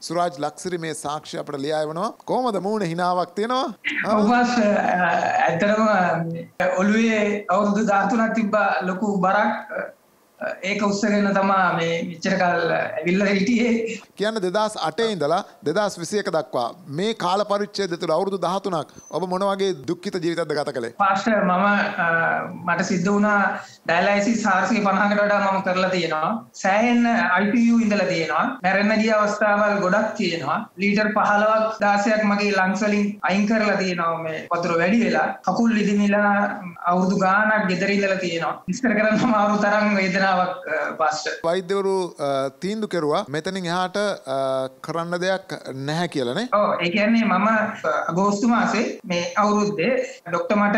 සුරාජ් ලක්සිරි මේ සාක්ෂි අපට ලියාවනවා කොහොමද මූුණ හිනාවක් තියෙනවා? ඔබස් ඇතරම ඔළුවේ අවුරුදු ධාතුනක් තිබ්බ ලොකු බරක්. ඒක උත්සගෙන තමා මේ මිච්චරකල් ඇවිල්ල හිටියේ. කියන්න දෙදස් අටේ ඉඳලා දෙදස් විසියක දක්වා මේ කාල පරිච්චේ දෙතුළ අවුරුදු දහතුනක් ඔබ මොනවගේ දුක්කිත ජීවිතද ගත කළේ? පාෂ්ට මම මට සිද්ධ වුණා ඩයිලයිසි සාර්සය පණහකට වඩා මම කරලා තියෙනවා. සෑහෙන් අයිපU ඉඳල තියෙනවා. මැරෙන්න ගිය අවස්ථාවල් ගොඩක් තියෙනවා. ලීටර් පහලවක් දාසයක් මගේ ලංසලින් අයින් කරලා තියෙනවා මේ වතුර වැඩි වෙලා. කකුල් ලිදිමිලා අවුරුදු ගානක් ගෙදරින්දල තියෙනවා. විස්තර කරන්න මාරු තරම් වේදනාවක් පස්ට වෛද්‍යවරු තීන්දු කෙරුවා මෙතනින් එහාට කරන්න දෙයක් නැහැ කියලනේ ඕ ඒකන්නේ මම අගෝස්තු මාසේ මේ අවුරුද්දේ ඩොක්ට මට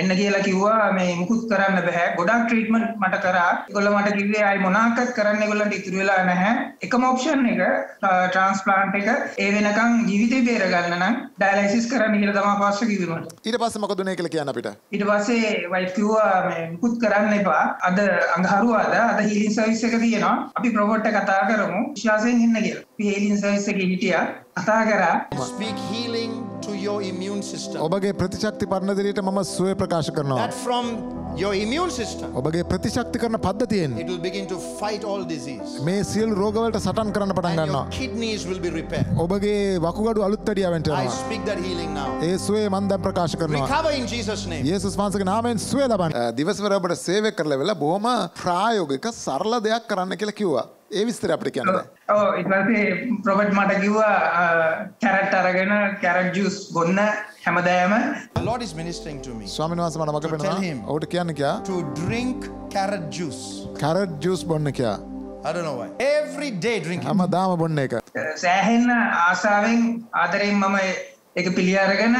එන්න කියලා කිව්වා මේ මුකුත් කරන්න බැහැ ගොඩක් ට්‍රීටමන්ට් මට කරා. ගොල්ල මට කිවේ අයි මොනාකත් කරන්න ගොල්ලට ඉතුරු වෙලා නැහැ. එකම ඔප්ෂන් එක ට්‍රන්ස්පලාන්ට් එක. ඒ වෙනකම් ජීවිතේ බේරගන්න නම් ඩයලයිසිස් කරන්න කියලා තමයි පාස්ට කිව්වනට ඊට පස්සේ මොකද උනේ කියලා කියන්න අපිට? ඊට පස්සේ වයිෆ් කිව්වා මේ මුකුත් කරන්න එපා. අද අඟහරුවාද අද හීලින් සර්විස් එක තියෙනවා. අපි ප්‍රොබොට් එක කතා කරමු. විශ්වාසයෙන් ඉන්න කියලා. අපි හීලින් සර්විස් එකේ හිටියා කතා කරා. Speak healing to your immune system. ඔබගේ ප්‍රතිශක්ති පරණදිරයට මම සුවය ප්‍රකාශ කරනවා That from your immune system, ඔබගේ ප්‍රතිශක්ති කරන පද්ධතියෙන් it will begin to fight all disease. මේ සියලු රෝගවලට සටන් කරන්න පටන් And your ගන්නවා kidneys will be repaired. ඔබගේ වකුගඩු අලුත් වැඩියාවෙන්ට I යනවා speak that healing now. ඒ සුවේ මන් දැන් ප්‍රකාශ කරනවා Recover in Jesus' name. යේසුස් වහන්සේගේ නාමයෙන් සුවය ලබන්න දිවසවර ඔබට සේවය කරලා වෙලා බොහොම ප්‍රායෝගික සරල දෙයක් කරන්න කියලා කිව්වා ඒ විස්තර අපිට කියන්න බෑ ඕ ඉටවසේ ප්‍රොබට් මට කිව්වා කැරට් අරගෙන කැරට් ජස් බොන්න හැමදෑම The Lord is ministering to me ස්වාමීන් වහන්සේ මට him. පෙන්වනවා ඔහුට කියන්න කියා to drink carrot juice. Carrot juice බොන්න කියා I don't know why. Every day drinking. හැමදාම බොන්න එක සෑහෙන්න ආසාාවෙන් ආදරයෙන් මම එක පිළියාරගෙන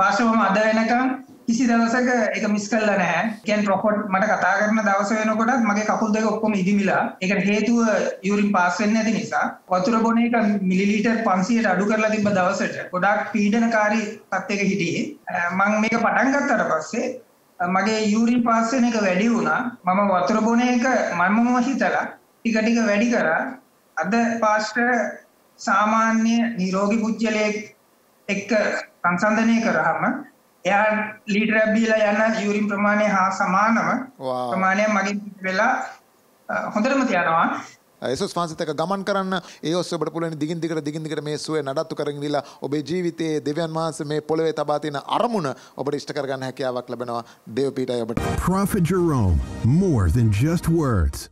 පාශ මම අද වෙනකම් කිසි දවසක එක මිස් කල්ල නෑ කියන් ප්‍රොපොට් මට කතා කරන දවස වෙනකොටත් මගේ කකුල් දෙක ඔක්කොම ඉදිමිලා එක හේතුව යුරින් පාස්සෙන් ඇති නිසා වතුර බොන එක මිලිලීටර් පන්සියට අඩු කරලා තිබ දවසට ගොඩක් පීඩනකාරී තත්වක හිටියේ. මං මේක පටන්ගත්තට පස්සේ මගේ යුරින් පාස්සෙන එක වැඩි වුණා. මම වතුර බොන එක මන්මම හිතලා ටිකටික වැඩි කරා. අද පාස්ට සාමාන්‍ය නිරෝගි පුද්ගලයෙක් එක්ක සංසන්ධනය කරහම එයා ලීටරැබ්බීලා යන්න යුරින් ප්‍රමාණය හා සමානම Wow. ප්‍රමාණය මගින් වෙලා හොඳටම තියනවා ඒසුස් වහන්සේත් එක්ක ගමන් කරන්න ඒ ඔස්සේ ඔබට පුළුවන් දිගින් දිගට දිගින් දිගට මේ සුවය නඩත්තු කරගෙන ගිහලා ඔබේ ජීවිතයේ දෙවියන් වහන්සේ මේ පොළවේ තබා තියෙන අරමුණ ඔබට ඉෂ්ට කරගන්න හැකියාවක් ලැබෙනවා දේව පීඨය ඔබට Prophet Jerome, more than just words.